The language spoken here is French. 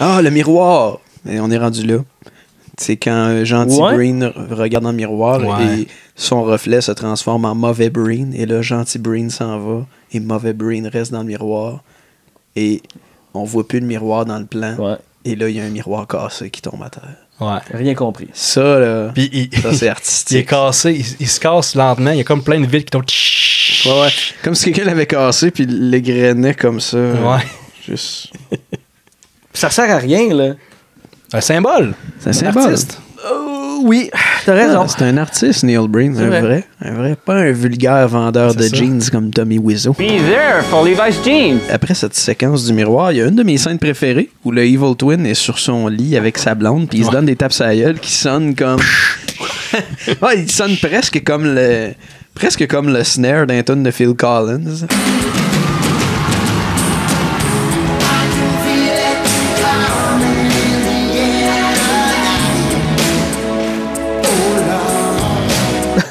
Ah, le miroir! Et on est rendu là. C'est quand euh, Gentil Ouais. Breen re- regarde dans le miroir Ouais. et son reflet se transforme en mauvais Breen. Et là, Gentil Breen s'en va et mauvais Breen reste dans le miroir. Et on voit plus le miroir dans le plan. Ouais. Et là, il y a un miroir cassé qui tombe à terre. Ouais. Rien compris. Ça, là, Puis il, ça c'est il est artistique. cassé, il, il se casse lentement. Il y a comme plein de villes qui tombent. Ouais, ouais. Comme si quelqu'un l'avait cassé puis l'égrenait comme ça. Ouais. Juste. Ça sert à rien, là. Un symbole. C'est un Un symbole. artiste. Oh, oui, t'as raison. Ah, C'est un artiste, Neil Breen. Un vrai. vrai. Un vrai. Pas un vulgaire vendeur de ça. jeans comme Tommy Wiseau. Be there for Levi's jeans. Après cette séquence du miroir, il y a une de mes scènes préférées où le Evil Twin est sur son lit avec sa blonde puis il se donne des tapes à la gueule qui sonnent comme. ouais, il sonne presque comme le. Presque comme le snare d'un tune de Phil Collins.